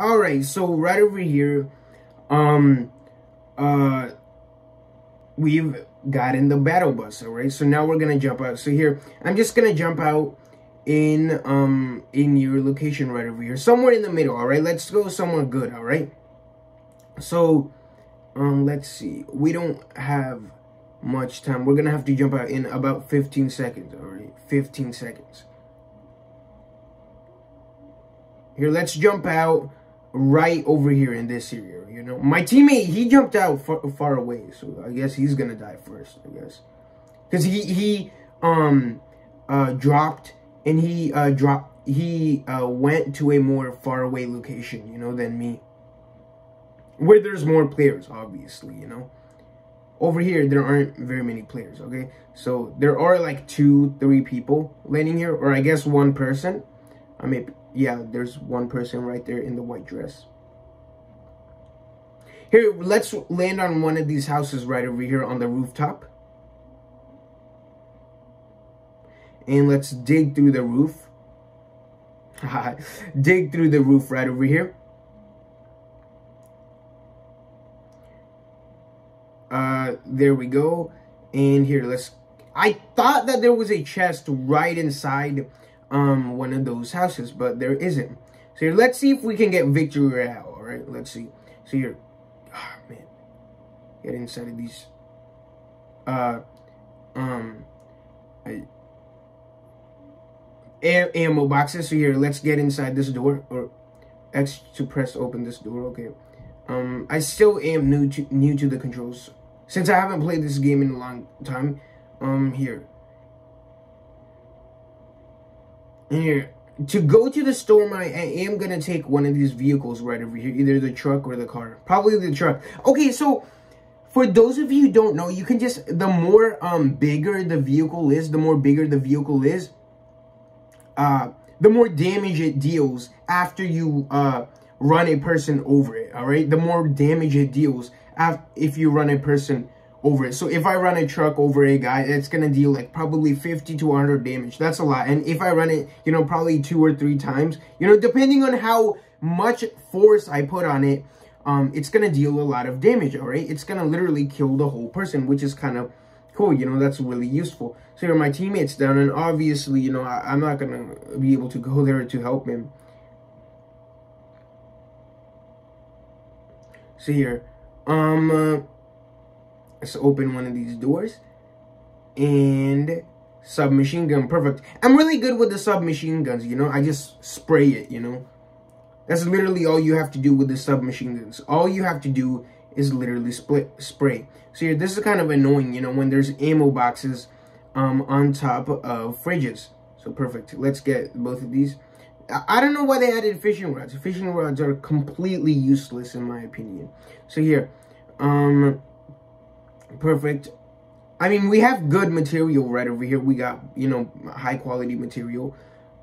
All right, so right over here, um, uh, we've gotten the battle bus. All right, so now we're gonna jump out. So here, I'm just gonna jump out in um in your location right over here, somewhere in the middle. All right, let's go somewhere good. All right. So, um, let's see. We don't have much time. We're gonna have to jump out in about 15 seconds. All right, 15 seconds. Here, let's jump out right over here in this area, you know. My teammate, he jumped out far, far away, so I guess he's gonna die first, I guess. Because he, he, um, uh, dropped, and he, uh, dropped, he, uh, went to a more far away location, you know, than me. Where there's more players, obviously, you know. Over here, there aren't very many players, okay? So, there are like two, three people landing here, or I guess one person. I mean, yeah, there's one person right there in the white dress. Here, let's land on one of these houses right over here on the rooftop. And let's dig through the roof. dig through the roof right over here. Uh, there we go. And here, let's... I thought that there was a chest right inside um one of those houses, but there isn't. So here, let's see if we can get victory royale. All right, let's see. So here, oh, man, get inside of these. Uh, um, I, ammo boxes. So here, let's get inside this door or X to press open this door. Okay. Um, I still am new to new to the controls since I haven't played this game in a long time. Um, here here to go to the store I am gonna take one of these vehicles right over here either the truck or the car. Probably the truck. Okay so for those of you don't know you can just the more um bigger the vehicle is the more bigger the vehicle is uh the more damage it deals after you uh run a person over it all right? The more damage it deals if you run a person over it. So if I run a truck over a guy, it's going to deal like probably 50 to 100 damage. That's a lot. And if I run it, you know, probably two or three times, you know, depending on how much force I put on it, um, it's going to deal a lot of damage, all right? It's going to literally kill the whole person, which is kind of cool, you know, that's really useful. So here my teammates down, and obviously, you know, I, am not going to be able to go there to help him. So here, um... Uh, Let's open one of these doors. And submachine gun, perfect. I'm really good with the submachine guns, you know. I just spray it, you know. That's literally all you have to do with the submachine guns. All you have to do is literally split spray. So here, this is kind of annoying, you know, when there's ammo boxes um, on top of fridges. So perfect. Let's get both of these. I don't know why they added fishing rods. Fishing rods are completely useless in my opinion. So here, um, perfect. I mean, we have good material right over here. We got, you know, high quality material.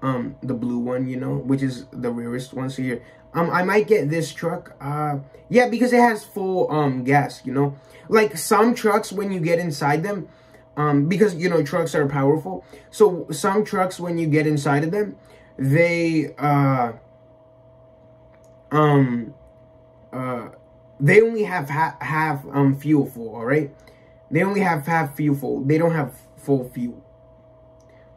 Um, the blue one, you know, which is the rarest one. So here, um, I might get this truck. Uh, yeah, because it has full, um, gas, you know. Like some trucks, when you get inside them, um, because, you know, trucks are powerful. So some trucks, when you get inside of them, they, uh, um, uh, they only have ha half um fuel full, all right? They only have half fuel full. They don't have full fuel.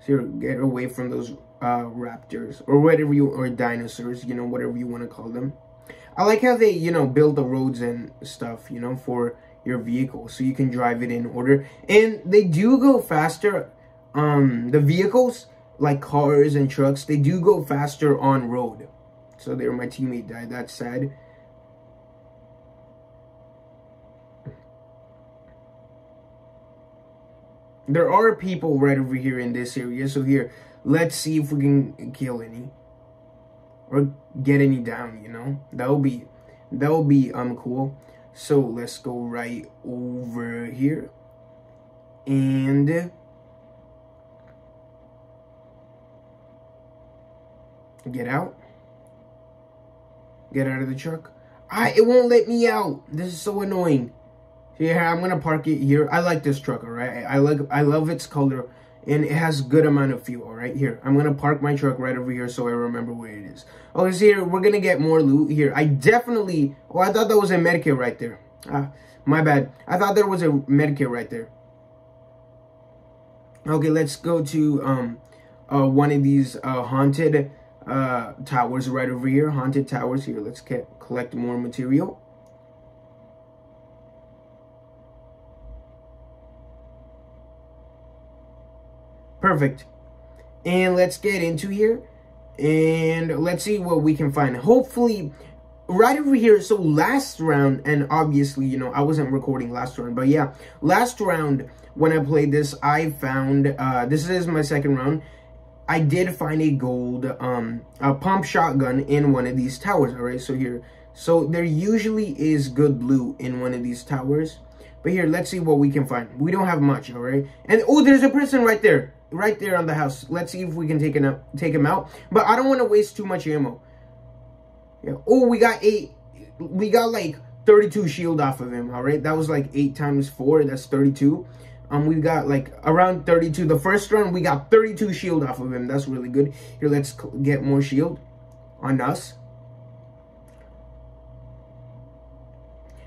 So get away from those uh, raptors or whatever you or dinosaurs, you know, whatever you want to call them. I like how they, you know, build the roads and stuff, you know, for your vehicle so you can drive it in order. And they do go faster. Um, the vehicles like cars and trucks, they do go faster on road. So there, my teammate died. That's sad. There are people right over here in this area. So here, let's see if we can kill any. Or get any down, you know? That'll be, that'll be um cool. So let's go right over here. And... Get out. Get out of the truck. I, it won't let me out. This is so annoying. Yeah, I'm gonna park it here. I like this truck, alright? I like I love its color. and it has good amount of fuel. All right, here I'm gonna park my truck right over here so I remember where it is. Okay, so here we're gonna get more loot here. I definitely. Oh, I thought that was a medkit right there. Ah, my bad. I thought there was a medkit right there. Okay, let's go to um, uh, one of these uh, haunted uh, towers right over here. Haunted towers here. Let's get collect more material. Perfect. And let's get into here. And let's see what we can find. Hopefully, right over here. So last round, and obviously, you know, I wasn't recording last round. But yeah, last round, when I played this, I found, uh, this is my second round. I did find a gold, um, a pump shotgun in one of these towers. All right, so here. So there usually is good loot in one of these towers. But here, let's see what we can find. We don't have much, all right? And, oh, there's a person right there right there on the house. Let's see if we can take him out. Take him out. But I don't want to waste too much ammo. Yeah. Oh, we got eight. We got like 32 shield off of him. All right, that was like eight times four. That's 32. Um, we got like around 32. The first run, we got 32 shield off of him. That's really good. Here, let's get more shield on us.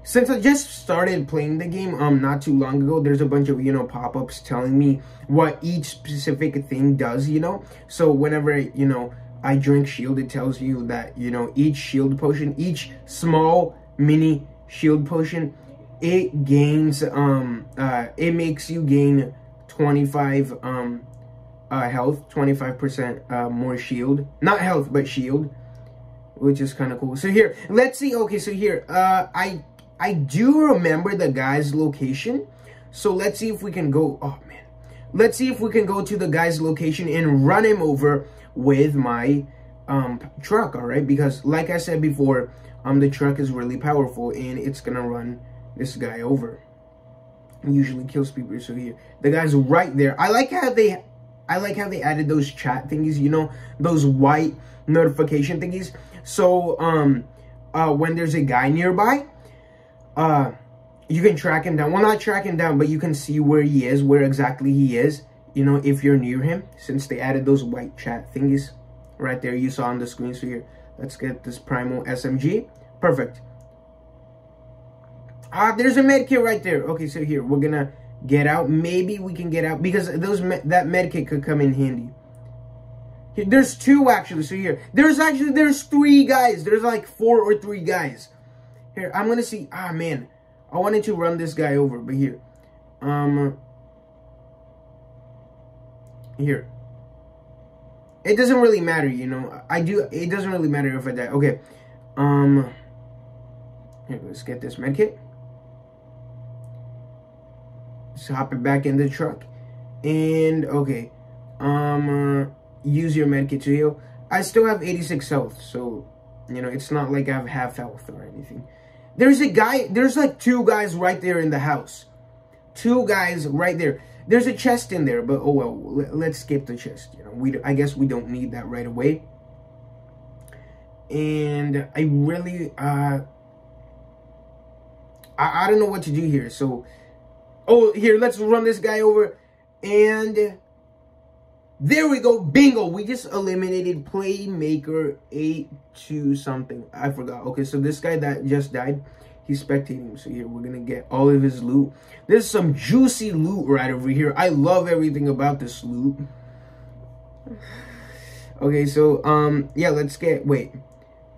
Since I just started playing the game um not too long ago, there's a bunch of, you know, pop-ups telling me what each specific thing does, you know? So whenever, you know, I drink shield, it tells you that, you know, each shield potion, each small mini shield potion, it gains, um, uh, it makes you gain 25, um, uh, health, 25% uh, more shield. Not health, but shield, which is kind of cool. So here, let's see. Okay, so here, uh, I I do remember the guy's location. So let's see if we can go. Oh, man. Let's see if we can go to the guy's location and run him over with my um, truck, all right? Because like I said before, um, the truck is really powerful and it's going to run this guy over. usually kills people. So here, the guy's right there. I like how they, I like how they added those chat thingies, you know, those white notification thingies. So, um, uh, when there's a guy nearby, uh, you can track him down. Well, not track him down, but you can see where he is, where exactly he is, you know, if you're near him, since they added those white chat thingies right there you saw on the screen. So here, let's get this Primal SMG. Perfect. Ah, there's a med kit right there. Okay, so here, we're gonna get out. Maybe we can get out, because those that med kit could come in handy. Here, there's two, actually, so here. There's actually, there's three guys. There's like four or three guys. Here, I'm gonna see. Ah, man, I wanted to run this guy over, but here, um, here. It doesn't really matter, you know. I do. It doesn't really matter if I die. Okay, um, here, let's get this medkit. Let's hop it back in the truck, and okay, um, uh, use your medkit to heal. I still have 86 health, so you know it's not like I have half health or anything. There's a guy, there's like two guys right there in the house. Two guys right there. There's a chest in there, but oh well, let's skip the chest. You know, we I guess we don't need that right away. And I really, uh, I, I don't know what to do here. So, oh, here, let's run this guy over. And there we go. Bingo. We just eliminated Playmaker 8 to something. I forgot. Okay, so this guy that just died, he's spectating. So here, we're going to get all of his loot. There's some juicy loot right over here. I love everything about this loot. Okay, so, um, yeah, let's get, wait.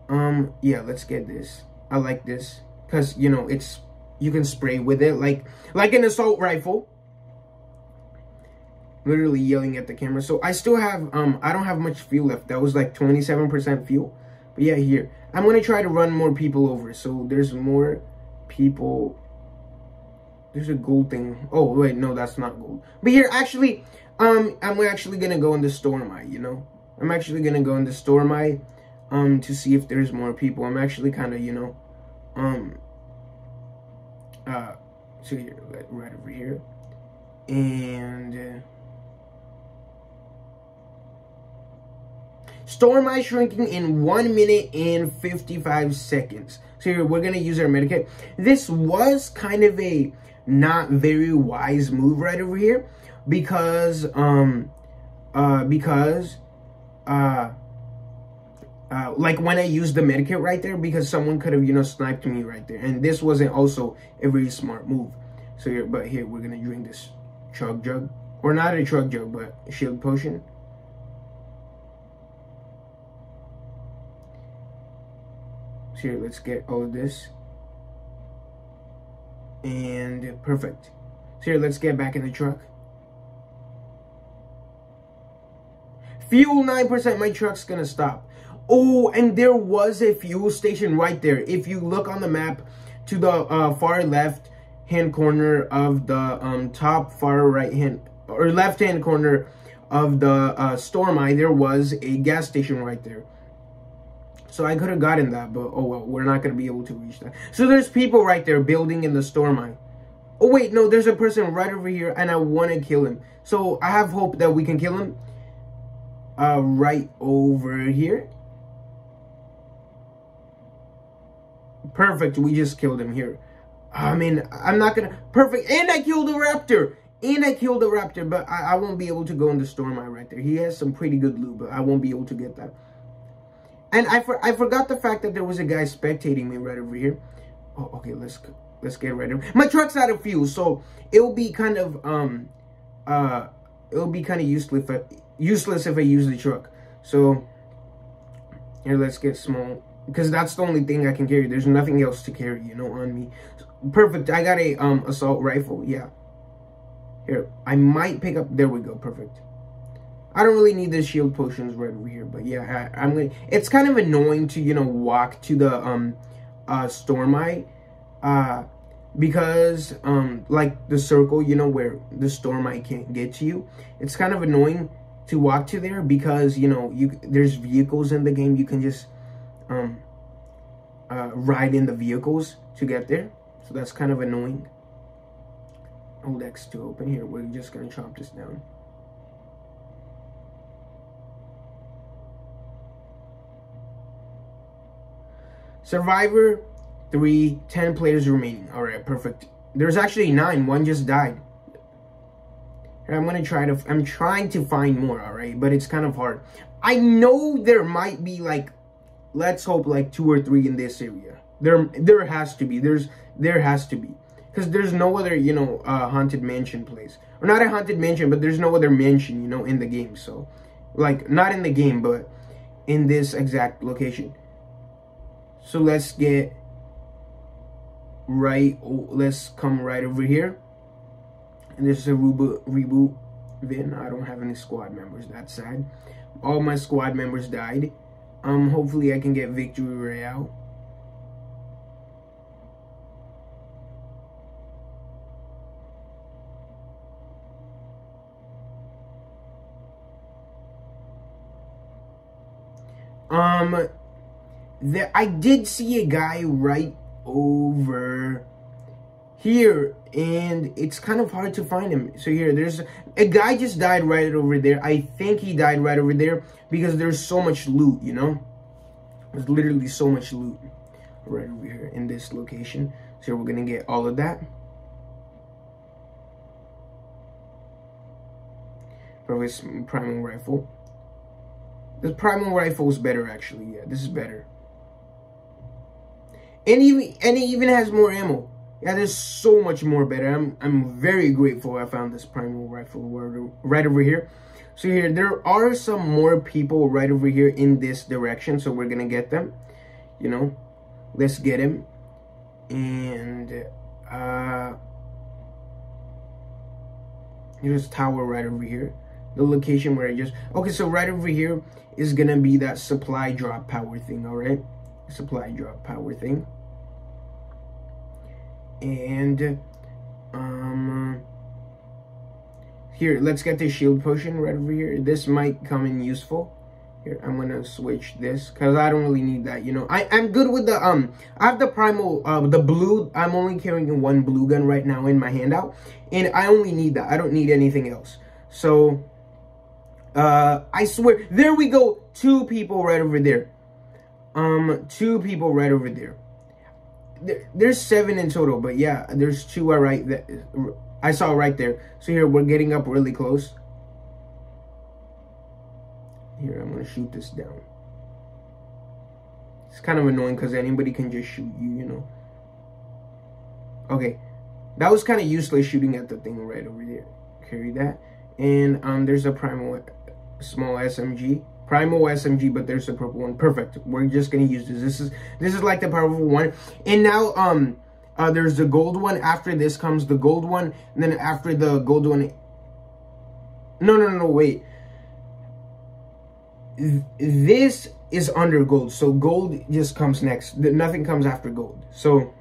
Um, yeah, let's get this. I like this. Because, you know, it's, you can spray with it like, like an assault rifle literally yelling at the camera. So I still have, um, I don't have much fuel left. That was like 27% fuel. But yeah, here. I'm going to try to run more people over. So there's more people. There's a gold thing. Oh, wait, no, that's not gold. But here, actually, um, I'm actually going to go in the Stormeye, you know. I'm actually going to go in the Stormeye, um, to see if there's more people. I'm actually kind of, you know, um, uh, so here, right over here. And, uh, Stormeye shrinking in 1 minute and 55 seconds. So here, we're going to use our medikit. This was kind of a not very wise move right over here. because um uh because uh uh, like when I used the medikit right there because someone could have you know sniped me right there and this wasn't also a very smart move so here but here we're gonna drink this chug jug or not a chug jug but shield potion here let's get all this and perfect so here let's get back in the truck fuel 9% my truck's gonna stop Oh, and there was a fuel station right there. If you look on the map to the uh, far left hand corner of the um, top far right hand or left hand corner of the uh, Stormeye, there was a gas station right there. So I could have gotten that, but oh well, we're not going to be able to reach that. So there's people right there building in the Stormeye. Oh wait, no, there's a person right over here and I want to kill him. So I have hope that we can kill him. Uh, right over here. Perfect. We just killed him here. I mean, I'm not gonna... Perfect. And I killed a raptor. And I killed a raptor. But I, I won't be able to go in the Stormeye right there. He has some pretty good loot, but I won't be able to get that. And I, for, I forgot the fact that there was a guy spectating me right over here. Oh, okay. Let's let's get ready. My truck's out of fuel, so it'll be kind of um uh it'll be kind of useless if I, useless if I use the truck. So here, let's get small because that's the only thing I can carry. There's nothing else to carry, you know, on me. Perfect. I got a um assault rifle. Yeah. Here, I might pick up. There we go. Perfect. I don't really need the shield potions right over here, but yeah, I, am gonna. It's kind of annoying to you know walk to the um uh Stormeye, uh, because um like the circle, you know where the Stormeye can't get to you. It's kind of annoying to walk to there because you know you there's vehicles in the game. You can just um, uh, ride in the vehicles to get there. So that's kind of annoying. Hold X to open here. We're just to chop this down. Survivor three, ten players remaining. Alright, perfect. There's actually 9. One just died. I'm gonna try to, I'm trying to find more, alright? But it's kind of hard. I know there might be like let's hope like two or three in this area. There, there has to be. There's, there has to be, because there's no other, you know, uh, haunted mansion place, or not a haunted mansion, but there's no other mansion, you know, in the game. So, like, not in the game, but in this exact location. So let's get right. Let's come right over here. And this is a reboot. Reboot. Van. I don't have any squad members. That's sad. All my squad members died. Um, hopefully I can get Victory Royale. Um, there, I did see a guy right over here and it's kind of hard to find him. So here there's a guy just died right over there. I think he died right over there because there's so much loot you know? There's literally so much loot right over here in this location. So we're gonna get all of that. Probably primal rifle. The primal rifle is better actually. Yeah this is better and even and it even has more ammo yeah, there's so much more better. I'm I'm very grateful I found this primal rifle right over here. So here, there are some more people right over here in this direction, so we're gonna get them. You know, let's get him. And uh, here's tower right over here. The location where I just okay. So right over here is gonna be that supply drop power thing. All right, supply drop power thing. And um here let's get the shield potion right over here. This might come in useful. Here i'm gonna switch this because i don't really need that you know. I i'm good with the um i have the primal uh the blue i'm only carrying one blue gun right now in my handout and i only need that. I don't need anything else. So uh i swear there we go. Two people right over there um two people right over there there, there's seven in total, but yeah, there's two I right that I saw right there. So here, we're getting up really close. Here, I'm to shoot this down. It's kind of annoying because anybody can just shoot you, you know. Okay. That was kind of useless shooting at the thing right over there. Carry that. And um, there's a primal small SMG. Primal SMG, but there's a purple one. Perfect. We're just gonna use this. This is this is like the powerful one. And now um uh there's the gold one. After this comes the gold one. And then after the gold one. No no no no wait. This is under gold. So gold just comes next. Nothing comes after gold. So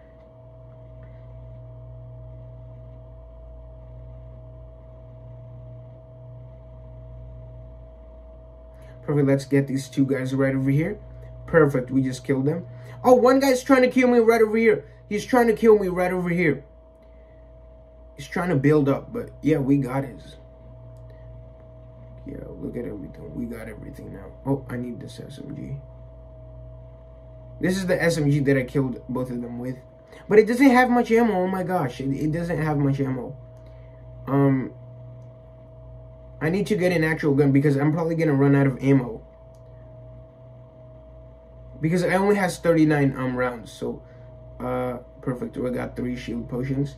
Perfect. Let's get these two guys right over here. Perfect. We just killed them. Oh, one guy's trying to kill me right over here. He's trying to kill me right over here. He's trying to build up, but yeah, we got his. Yeah, look at everything. We got everything now. Oh, I need this SMG. This is the SMG that I killed both of them with. But it doesn't have much ammo. Oh my gosh. It, it doesn't have much ammo. Um, I need to get an actual gun because I'm probably going to run out of ammo. Because I only has 39 um rounds. So, uh, perfect. We got three shield potions.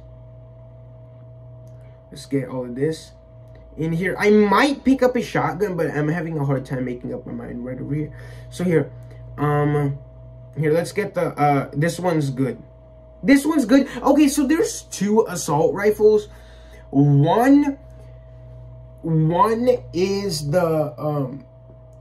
Let's get all of this in here. I might pick up a shotgun, but I'm having a hard time making up my mind right over here. So here, um, here, let's get the, uh, this one's good. This one's good. Okay, so there's two assault rifles. One one is the um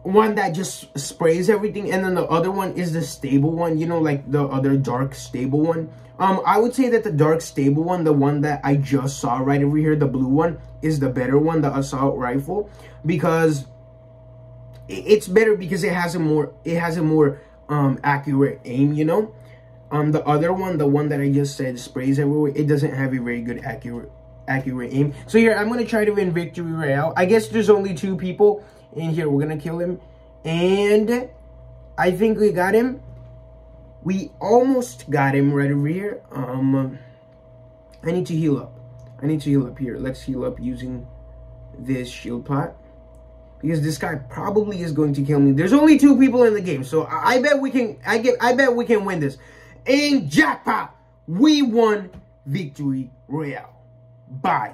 one that just sprays everything and then the other one is the stable one you know like the other dark stable one. Um i would say that the dark stable one the one that i just saw right over here the blue one is the better one the assault rifle because it's better because it has a more it has a more um accurate aim you know? Um the other one the one that i just said sprays everywhere it doesn't have a very good accurate accurate aim. So here, I'm going to try to win Victory Royale. I guess there's only two people in here. We're going to kill him. And I think we got him. We almost got him right over here. Um, I need to heal up. I need to heal up here. Let's heal up using this shield pot. Because this guy probably is going to kill me. There's only two people in the game. So I, bet we can I get I bet we can win this. And jackpot! We won Victory Royale. Bye.